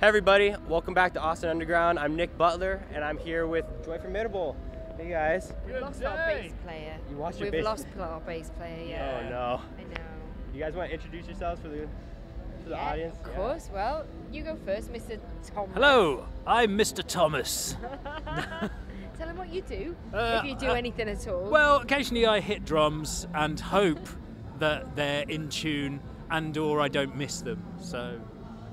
Hey everybody, welcome back to Austin Underground. I'm Nick Butler, and I'm here with Joy Formidable. Hey guys. We've lost our bass player. You lost your We've bass- lost our bass player, yeah. Oh no. I know. You guys want to introduce yourselves for the for the yeah, audience? Of Yeah. course. Well, you go first, Mr. Thomas. Hello, I'm Mr. Thomas. Tell him what you do, Uh, if you do uh, anything at all. Well, occasionally I hit drums and hope that they're in tune and or I don't miss them. So,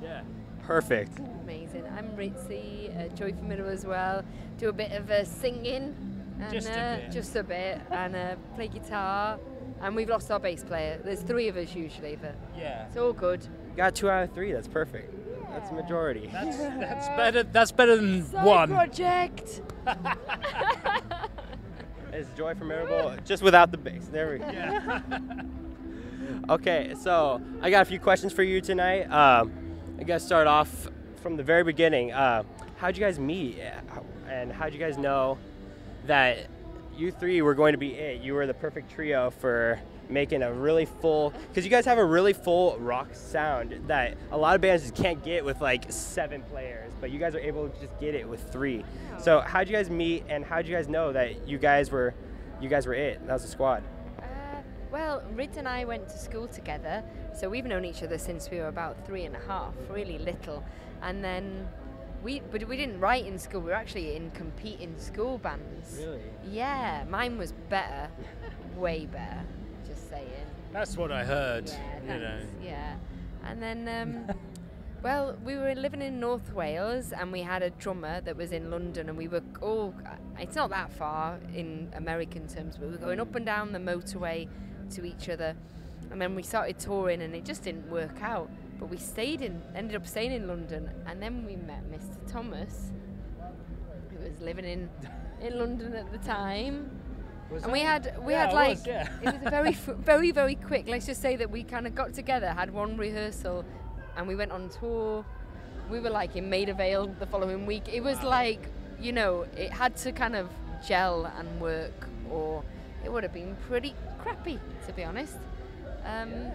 yeah. Perfect. Amazing. I'm Ritzy, uh, Joy Formidable as well. Do a bit of uh, singing. And, Just a uh, bit. Just a bit. And uh, play guitar. And we've lost our bass player. There's three of us usually, but Yeah. it's all good. Got two out of three. That's perfect. That's the majority. That's, that's better. That's better than Side one. project. It's Joy Formidable, just without the bass. There we go. Yeah. Okay, so I got a few questions for you tonight. Um, I gotta start off from the very beginning. Uh, how'd you guys meet, and how'd you guys know that you three were going to be it? You were the perfect trio for making a really full, because you guys have a really full rock sound that a lot of bands just can't get with like seven players, but you guys are able to just get it with three. So how'd you guys meet, and how'd you guys know that you guys were, you guys were it? That was the squad. Uh, well, Rit and I went to school together, so we've known each other since we were about three and a half, really little. And then we, but we didn't write in school. We were actually in competing school bands. Really? Yeah, mine was better, way better. Just saying. That's what I heard. Yeah, you know. Yeah. And then, um, well, we were living in North Wales and we had a drummer that was in London and we were all, it's not that far in American terms, but we were going up and down the motorway to each other. And then we started touring and it just didn't work out. But we stayed in, ended up staying in London and then we met Mr. Thomas, who was living in, in London at the time. Was And we had we Yeah, had it like was, yeah. it was a very very very quick. Let's just say that we kind of got together, had one rehearsal, and we went on tour. We were like in Maida Vale the following week. It was like you know it had to kind of gel and work, or it would have been pretty crappy to be honest. Um,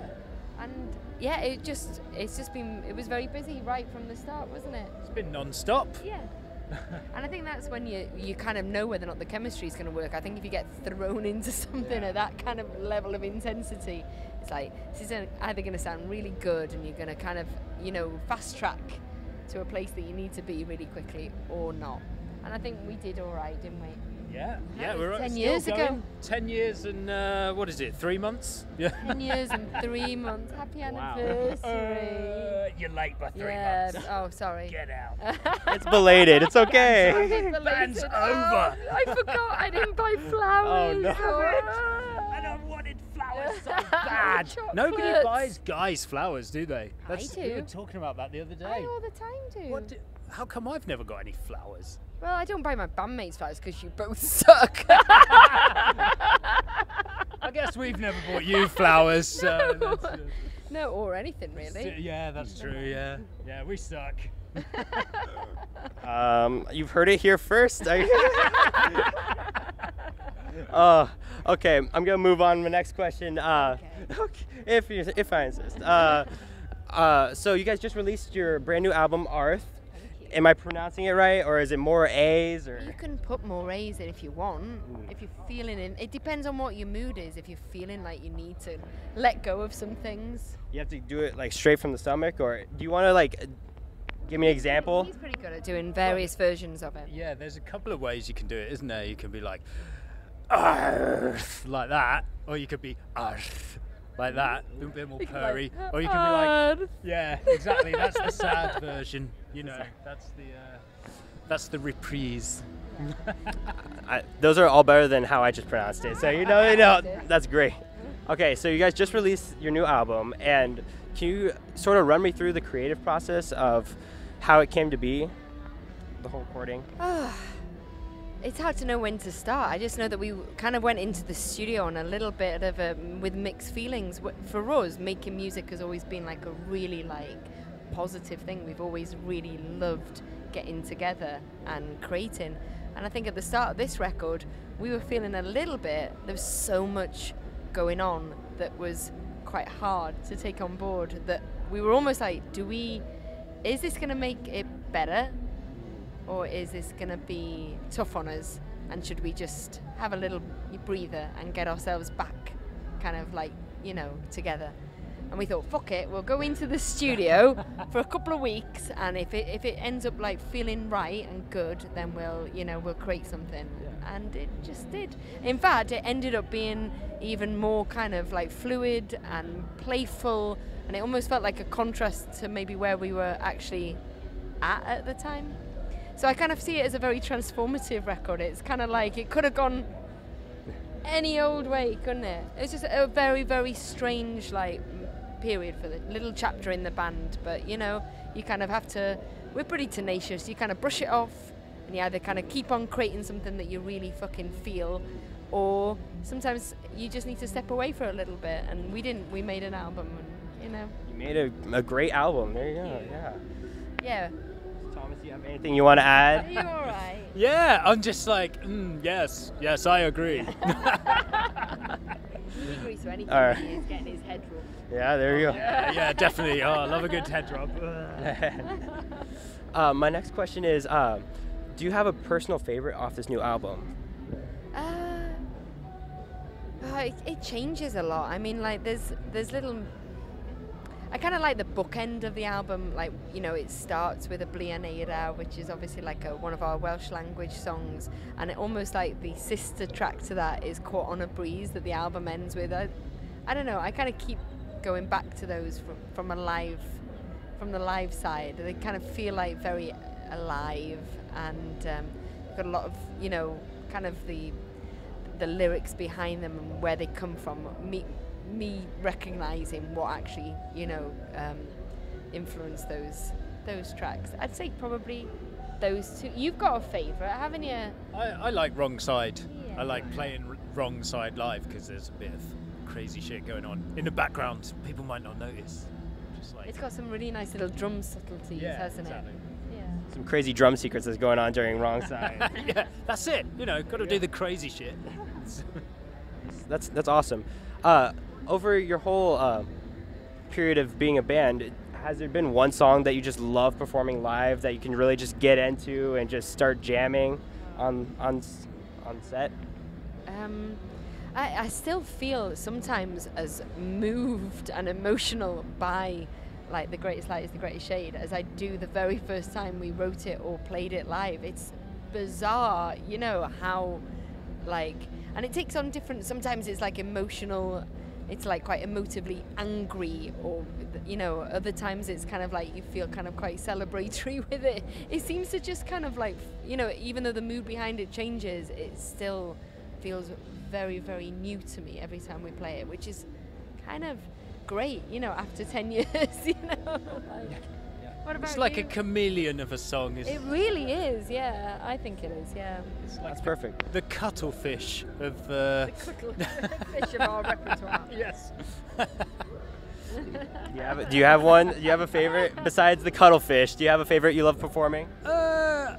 And yeah, it just it's just been it was very busy right from the start, wasn't it? It's been non-stop. Yeah. and I think that's when you you kind of know whether or not the chemistry is going to work. I think if you get thrown into something at that kind of level of intensity, it's like this is either going to sound really good and you're going to kind of you know fast track to a place that you need to be really quickly or not. And I think we did all right, didn't we? Yeah. Yeah. We're 10 still years ago. going. Ten years and uh, what is it? Three months? Yeah. Ten years and three months. Happy Wow. anniversary. Uh, you're late by three yeah. months. Oh, sorry. Get out. It's belated. It's okay. Belated. Band's Oh, over. I forgot I didn't buy flowers. Oh no. Oh. And I wanted flowers so bad. Nobody buys guys flowers, do they? That's, I do. We do. were talking about that the other day. I day. all the time do. What? Do, how come I've never got any flowers? Well, I don't buy my bandmates flowers because you both suck. I guess we've never bought you flowers. So that's, uh, no, or anything really. yeah, that's true. Yeah, yeah, we suck. Um, you've heard it here first. I- uh, okay, I'm gonna move on to the next question. Uh, okay, if you, if I insist. Uh, uh, so you guys just released your brand new album, Arth. Thank you. Am I pronouncing it right, or is it more A's or? You can put more A's in if you want. Mm. If you're feeling in, it depends on what your mood is. If you're feeling like you need to let go of some things. You have to do it like straight from the stomach, or do you want to like give me an example? He's pretty good at doing various versions of it. Yeah, there's a couple of ways you can do it, isn't there? You can be like, "Arth," like that, or you could be "Arth," like that, a bit more You could be purry, like, or you can be like, yeah, exactly. That's the sad version. You know, that's the uh, that's the reprise. I, those are all better than how I just pronounced it. So you know, you know, that's great. Okay, so you guys just released your new album, and can you sort of run me through the creative process of how it came to be, the whole recording? It's hard to know when to start. I just know that we kind of went into the studio on a little bit of a with mixed feelings. For us, making music has always been like a really like positive thing. We've always really loved getting together and creating. And I think at the start of this record, we were feeling a little bit. There was so much going on that was quite hard to take on board. That we were almost like, do we is this going to make it better or is this going to be tough on us? And should we just have a little breather and get ourselves back, kind of like, you know, together? And we thought, fuck it, we'll go into the studio for a couple of weeks, and if it if it ends up like feeling right and good, then we'll you know we'll create something. And it just did. In fact, it ended up being even more kind of like fluid and playful, and it almost felt like a contrast to maybe where we were actually at at the time. So I kind of see it as a very transformative record. It's kind of like it could have gone any old way, couldn't it? It's just a very, very strange like period for the little chapter in the band. But you know, you kind of have to. We're pretty tenacious. You kind of brush it off, and you either kind of keep on creating something that you really fucking feel, or sometimes you just need to step away for a little bit. And we didn't. We made an album, and you know. You made a, a great album. There you go. Yeah. Yeah. Thomas, you have anything you want to add? Are add? you all right? Yeah, I'm just like, mm, yes, yes, I agree. He agrees to anything. All right. He is getting his head rubbed. Yeah, there you go. yeah, yeah, definitely. Oh, I love a good head rub. uh, my next question is um, Do you have a personal favorite off this new album? Uh, uh, it, it changes a lot. I mean, like there's there's little. I kind of like the bookend of the album. Like you know, it starts with a Bluen Eira, which is obviously like a, one of our Welsh language songs, and it almost like the sister track to that is "Caught on a Breeze" that the album ends with. I, I don't know. I kind of keep going back to those from, from a live, from the live side. They kind of feel like very alive, and um, got a lot of you know, kind of the the lyrics behind them and where they come from. Me, me recognizing what actually you know um, influenced those those tracks. I'd say probably those two. You've got a favorite, haven't you? I, I like Wrong Side. Yeah. I like playing Wrong Side live because there's a bit of crazy shit going on in the background. People might not notice. Just like It's got some really nice little drum subtleties, yeah, hasn't exactly. it? Yeah. Some crazy drum secrets that's going on during Wrong Side. yeah, that's it. You know, got to do the crazy shit. that's that's awesome. Uh, over your whole uh, period of being a band, has there been one song that you just love performing live that you can really just get into and just start jamming on on on set? Um, I, I still feel sometimes as moved and emotional by like the greatest light is the greatest shade as I do the very first time we wrote it or played it live. It's bizarre, you know, how like and it takes on different sometimes it's like emotional it's like quite emotively angry or you know other times it's kind of like you feel kind of quite celebratory with it it seems to just kind of like you know even though the mood behind it changes it's still feels very very new to me every time we play it which is kind of great you know after 10 years you know like, what about It's like you? a chameleon of a song. It's, it really is yeah i think it is yeah it's like That's perfect. the cuttlefish of. Uh, the cuttle fish of our repertoire yes. Do you have do you have one? Do you have a favorite besides the cuttlefish? Do you have a favorite you love performing? Uh, uh,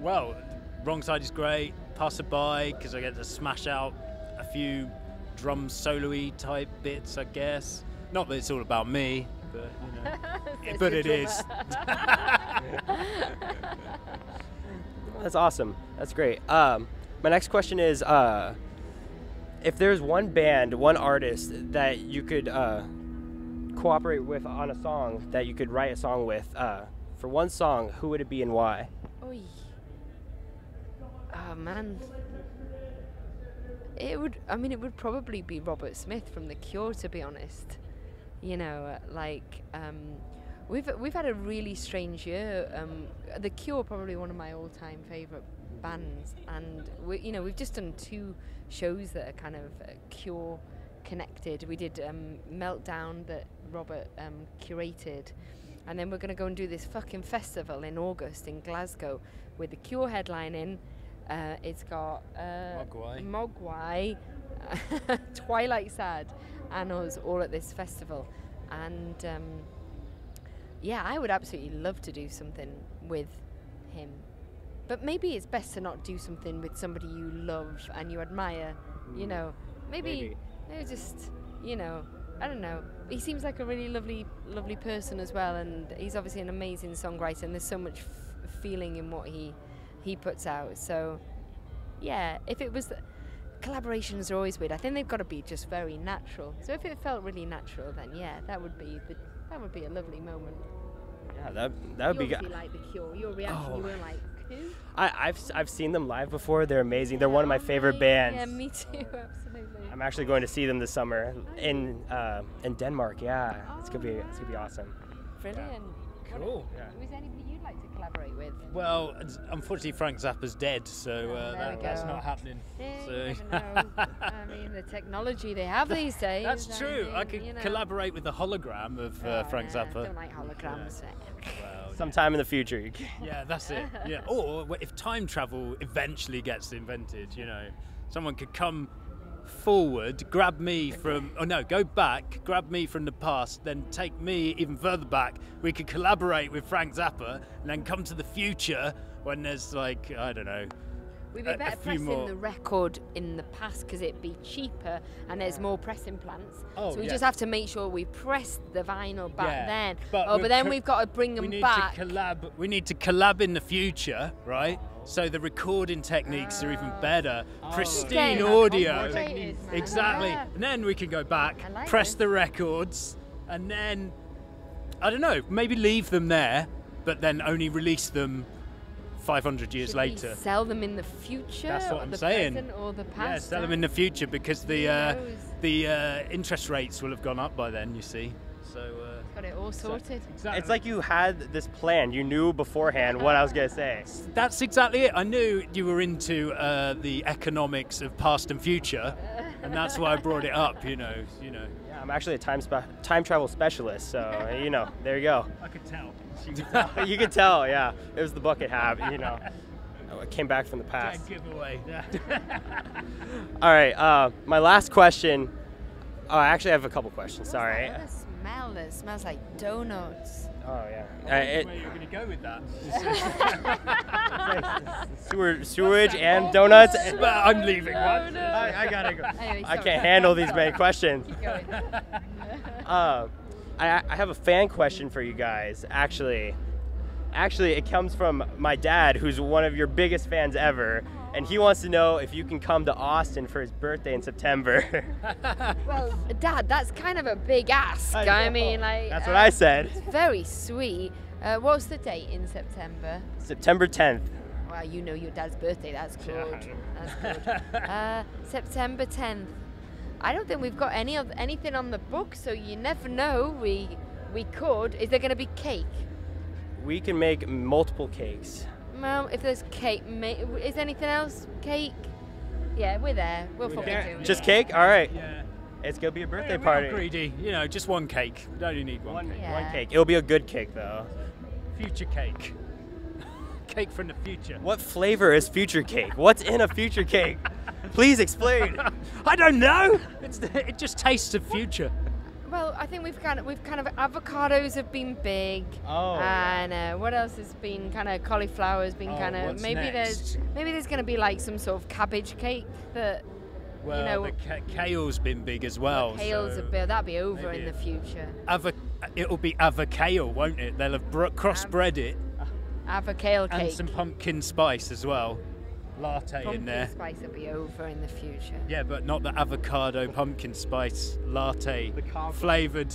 well, wrong side is great. Pass it by because I get to smash out a few drum solo-y type bits, I guess. Not that it's all about me, but you know. Says but the it is. That's awesome. That's great. Um, my next question is, uh, if there's one band, one artist that you could uh, cooperate with on a song, that you could write a song with, uh, for one song, who would it be and why? Oy. Man. It would. I mean, it would probably be Robert Smith from The Cure, to be honest. You know, like um, we've we've had a really strange year. Um, the Cure, probably one of my all-time favorite bands, and we, you know, we've just done two shows that are kind of uh, Cure connected. We did um, Meltdown that Robert um, curated, and then we're going to go and do this fucking festival in August in Glasgow with the Cure headlining. Uh, it's got uh, Mogwai. Mogwai, Twilight Sad, and us all at this festival. And um, yeah, I would absolutely love to do something with him. But maybe it's best to not do something with somebody you love and you admire. You know, maybe, Maybe. maybe just, you know, I don't know. he seems like a really lovely, lovely person as well, and he's obviously an amazing songwriter. And there's so much f- feeling in what he he puts out. So, yeah, if it was collaborations are always weird. I think they've got to be just very natural. So if it felt really natural, then yeah, that would be the that would be a lovely moment. Yeah, that that would you be good. like the Cure. Your reaction, Oh. you were like, who? I, I've s- I've seen them live before. They're amazing. They're Yeah, one of my oh, favorite mate. bands. Yeah, me too. Absolutely. I'm actually going to see them this summer in uh, in Denmark. Yeah, it's gonna be it's gonna be awesome. Brilliant. What- Cool. Yeah. Was anybody you'd like to collaborate with? Well, unfortunately, Frank Zappa's dead, so Oh, uh, there that, that's not happening. Yeah, so. you never know. I mean, the technology they have these days. That's true. I mean, could you know. collaborate with the hologram of uh, Oh, Frank nah, Zappa. Don't like holograms. Well, Sometime in the future. you can- yeah, that's it. Yeah. Or if time travel eventually gets invented, you know, someone could come forward, grab me from, oh no, go back, grab me from the past, then take me even further back. We could collaborate with Frank Zappa, and then come to the future when there's like, I don't know. We'd be a- a better few pressing more- the record in the past because it'd be cheaper and there's more pressing plants. Oh, so we yeah. just have to make sure we press the vinyl back Yeah, then. but oh, but then co- we've got to bring them we need back. to collab. We need to collab in the future, right? So the recording techniques are even better. Pristine Getting audio. Exactly. Yeah. And then we can go back, like press this. the records, and then I don't know, maybe leave them there, but then only release them 500 years Should later. sell them in the future? That's what I'm saying. or the past? Yeah, sell them in the future because the uh, the uh, interest rates will have gone up by then. You see. So. Got it all sorted. exactly. It's like you had this plan. You knew beforehand what I was gonna say. That's exactly it. I knew you were into uh, the economics of past and future, and that's why I brought it up. You know, you know. Yeah, I'm actually a time spe- time travel specialist, so you know, there you go. I could tell. you could tell, yeah. It was the bucket hat, you know. I came back from the past. giveaway. All right, uh, my last question. Oh, I actually have a couple questions. Sorry. What a smell! It smells like donuts. Oh yeah. Uh, it, Where you're going to go with that? sewer, sewage and donuts. But I'm leaving. What? I, I gotta go. Anyway, I can't handle these many questions. Keep going. Um, I, I have a fan question for you guys. Actually, actually, it comes from my dad, who's one of your biggest fans ever, and he wants to know if you can come to Austin for his birthday in September. well, Dad, that's kind of a big ask. I, know. mean, like That's what uh, I said. Very sweet. Uh, what's the date in September? September 10th. Well, you know your dad's birthday. That's Yeah, good. That's good. uh, September 10th. I don't think we've got any of anything on the book, so you never know. We we could. Is there going to be cake? We can make multiple cakes. Well, if there's cake, ma- is anything else cake? Yeah, we're there. We'll fucking do it. Just cake? All right. Yeah. It's gonna be a birthday We're party. greedy. You know, just one cake. We only need one, One, cake. Yeah. one cake. It'll be a good cake though. Future cake. cake from the future. What flavor is future cake? What's in a future cake? Please explain. I don't know. It's it just tastes of future. Well, I think we've kind of we've kind of avocados have been big. Oh. And uh, what else has been kind of cauliflower's been Oh, kind of what's maybe there's maybe there's going to be like some sort of cabbage cake that Well, know- the ca- kale's been big as well. kale's so a bit that'll be over in the future. Ava- it'll be avocado, won't it? They'll have bro- crossbred it Avocado and some pumpkin spice as well. Latte Pumpkin in there. spice will be over in the future. Yeah, but not the avocado pumpkin spice latte flavored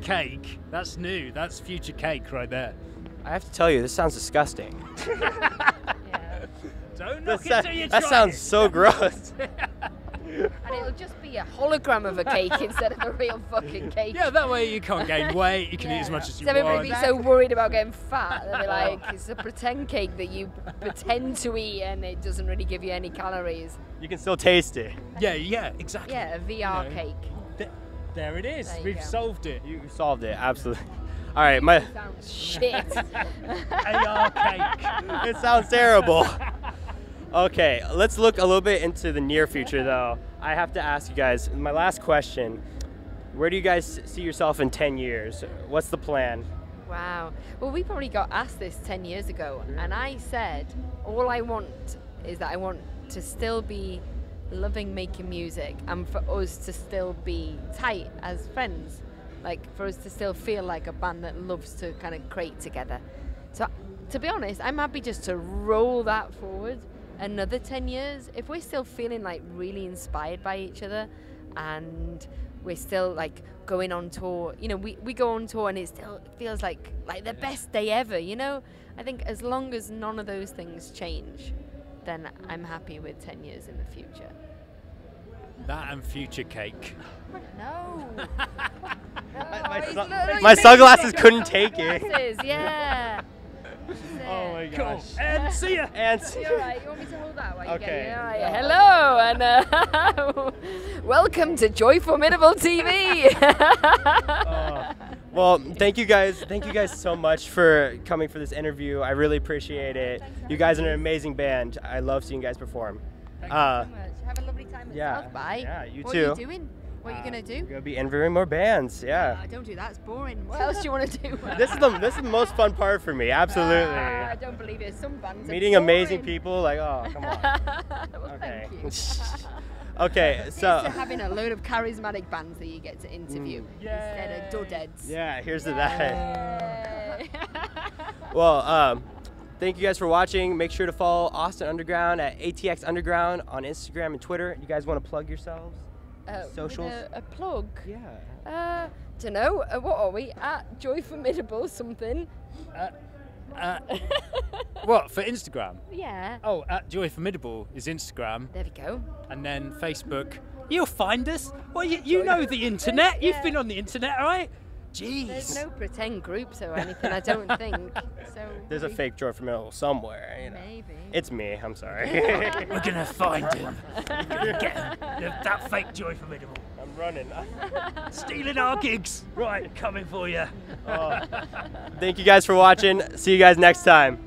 cake. That's new. That's future cake right there. I have to tell you, this sounds disgusting. Yeah. Don't That, knock sa- it till you that sounds it. so gross. and it'll just be a hologram of a cake instead of a real fucking cake. Yeah, that way you can't gain weight. You can eat as much as you want. So everybody be so worried about getting fat. They'll be like, it's a pretend cake that you pretend to eat and it doesn't really give you any calories. You can still taste it. Yeah, yeah, exactly. Yeah, a VR You know. cake. Th- there it is. There We've go. solved it. You solved it, absolutely. All right, my Sounds shit. AR cake. it sounds terrible. Okay, let's look a little bit into the near future though. I have to ask you guys, my last question. Where do you guys see yourself in 10 years? What's the plan? Wow. Well, we probably got asked this 10 years ago, mm-hmm. and I said, all I want is that I want to still be loving making music and for us to still be tight as friends. like for us to still feel like a band that loves to kind of create together. So, to be honest, I'm happy just to roll that forward another 10 years. If we're still feeling like really inspired by each other and we're still like going on tour, you know, we, we go on tour and it still feels like like the best day ever, you know? I think as long as none of those things change, then I'm happy with 10 years in the future. That and future cake. No. my he's- sun- look, look, my sunglasses couldn't take it. Yeah. Oh my Cool. gosh. And see ya. And see You're right. You want me to hold that while you Okay. get it? All right. Hello and uh, welcome to Joy Formidable TV. Oh. Well, thank you guys. Thank you guys so much for coming for this interview. I really appreciate it. You guys are an amazing band. I love seeing you guys perform. Uh, Have a lovely time at yeah, South by. yeah, you what too. are you doing? What are you gonna do? we're do? gonna be interviewing more bands. Yeah. Uh, don't do that. It's boring. What else do you want to do? This is the this is the most fun part for me. Absolutely. Ah, I don't believe it. Some bands are Meeting amazing people. Like, oh, come on. well, Okay. thank you. Okay, It's so to having a load of charismatic bands that you get to interview instead of dudheads. yeah, here's to that. Well, um, thank you guys for watching. Make sure to follow Austin Underground at ATX Underground on Instagram and Twitter. You guys want to plug yourselves? Uh, Socials? A, a plug. Yeah. Uh, don't know. Uh, what are we at? Joy Formidable something. Uh, what for Instagram? Yeah. Oh, at Joy Formidable is Instagram, There we go. and then Facebook. You'll find us. Well, you, you know the internet. You've been on the internet, right? Jeez. There's no pretend groups or anything. I don't think. So There's a we- fake Joy Formidable somewhere. You know. Maybe. It's me. I'm sorry. We're gonna find him. We're gonna get him. That fake Joy Formidable. I'm running. Stealing our gigs. Right, coming for you. Oh. Thank you guys for watching. See you guys next time.